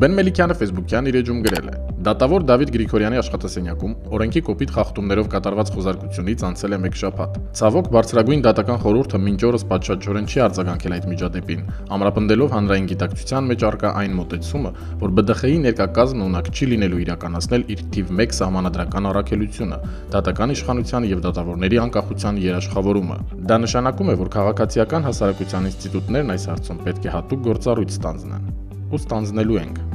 Ռուբեն Մելիքյանը Facebook-յան իր էջում գրել է. Դատավոր Դավիթ Գրիգորյանի աշխատասենյակում օրենքի կոպիտ խախտումներով կատարված խոզարկությունից անցել է 1 շաբաթ։ Ցավոք բարձրագույն դատական խորհուրդը մինչ օրս պատշաճորեն չի արձագանքել այդ միջադեպին, ամրապնդելով հանրային գիտակցության մեջ արկա այն մոտեցումը, որ ԲԴԽ-ի ներկայակազմն ունակ չի լինելու իրականացնել իր թիվ 1 սահմանադրական առաքելությունը՝ դատական իշխանության եւ դատավորների անկախության երաշխավորումը։ Դա նշանակում է, որ քաղաքացիական հասարակության ինստիտուտներն այս հարցում պետք է հատուկ գործառույթ ստանձնեն. Ու ստանձնելու ենք։